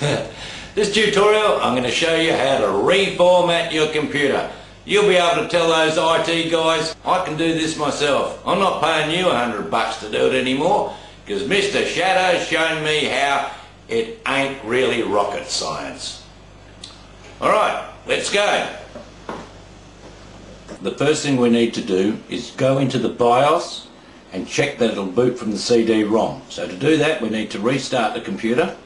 this tutorial I'm going to show you how to reformat your computer. You'll be able to tell those IT guys, I can do this myself. I'm not paying you a hundred bucks to do it anymore because Mr. Shadow's shown me how it ain't really rocket science. Alright, let's go. The first thing we need to do is go into the BIOS and check that it'll boot from the CD-ROM. So to do that we need to restart the computer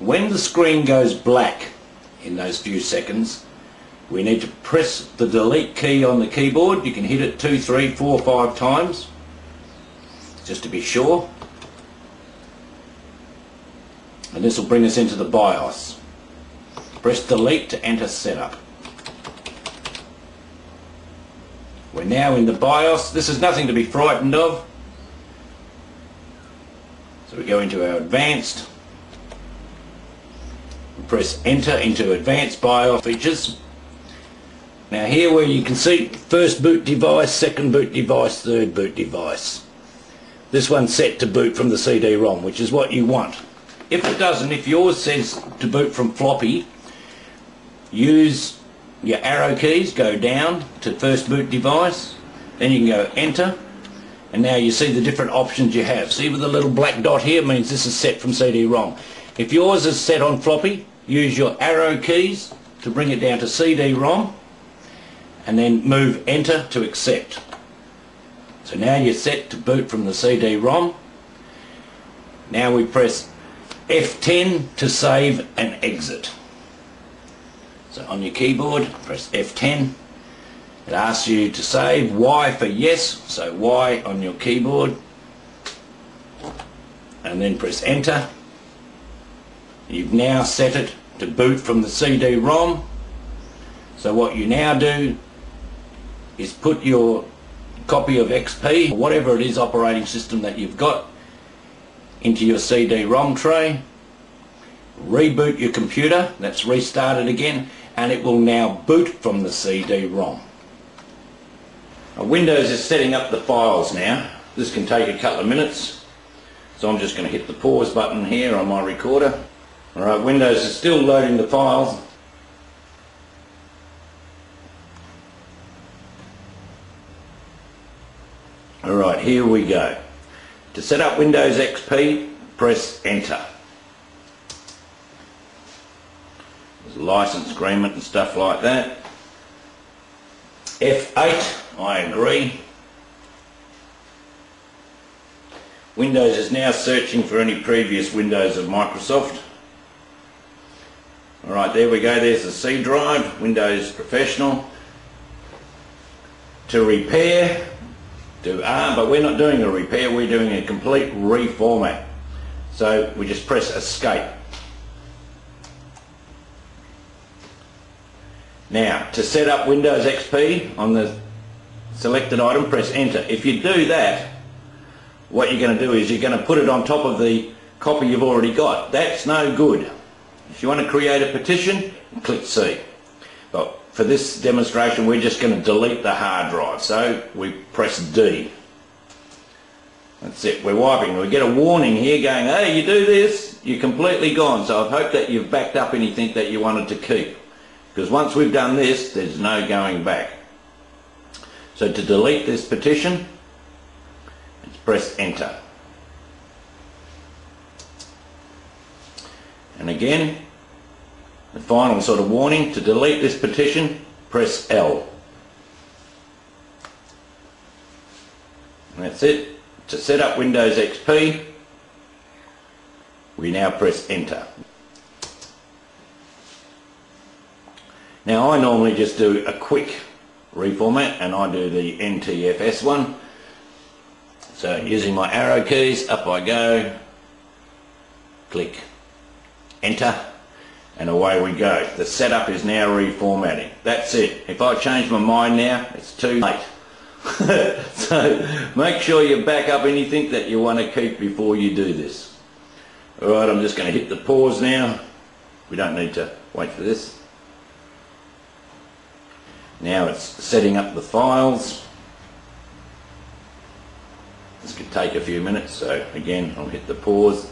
When the screen goes black in those few seconds, we need to press the delete key on the keyboard. You can hit it two, three, four, five times, just to be sure. And this will bring us into the BIOS. Press delete to enter setup. We're now in the BIOS. This is nothing to be frightened of. So we go into our advanced press enter into advanced BIOS features. Now here where you can see first boot device, second boot device, third boot device. This one's set to boot from the CD-ROM, which is what you want. If it doesn't, if yours says to boot from floppy, use your arrow keys, go down to first boot device, then you can go enter, and now you see the different options you have. See with the little black dot here means this is set from CD-ROM. If yours is set on floppy, use your arrow keys to bring it down to CD-ROM and then move enter to accept. So now you're set to boot from the CD-ROM. Now we press F10 to save and exit. So on your keyboard, press F10. It asks you to save Y for yes, so Y on your keyboard. And then press enter. You've now set it to boot from the CD-ROM. So what you now do is put your copy of XP, whatever it is operating system that you've got, into your CD-ROM tray, reboot your computer, that's restarted again, and it will now boot from the CD-ROM. Windows is setting up the files now. This can take a couple of minutes, so I'm just going to hit the pause button here on my recorder. Alright, Windows is still loading the files. Alright, here we go. To set up Windows XP, press enter. There's a license agreement and stuff like that. F8, I agree. Windows is now searching for any previous Windows of Microsoft. Alright, there we go, there's the C drive, Windows Professional. To repair, do R, but we're not doing a repair, we're doing a complete reformat. So we just press escape. Now, to set up Windows XP on the selected item, press enter. If you do that, what you're going to do is you're going to put it on top of the copy you've already got. That's no good. If you want to create a partition, click C. But for this demonstration, we're just going to delete the hard drive. So we press D. That's it, we're wiping. We get a warning here going, hey, you do this, you're completely gone. So I hope that you've backed up anything that you wanted to keep. Because once we've done this, there's no going back. So to delete this partition, let's press enter. Again, the final sort of warning, to delete this partition, press L. And that's it. To set up Windows XP, we now press enter. Now I normally just do a quick reformat and I do the NTFS one. So using my arrow keys, up I go, click enter and away we go. The setup is now reformatting. That's it. If I change my mind now, it's too late. so make sure you back up anything that you want to keep before you do this. Alright, I'm just going to hit the pause now. We don't need to wait for this. Now it's setting up the files. This could take a few minutes, so again, I'll hit the pause.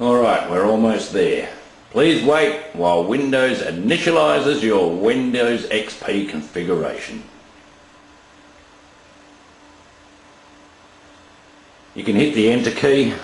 Alright, we're almost there. Please wait while Windows initializes your Windows XP configuration. You can hit the enter key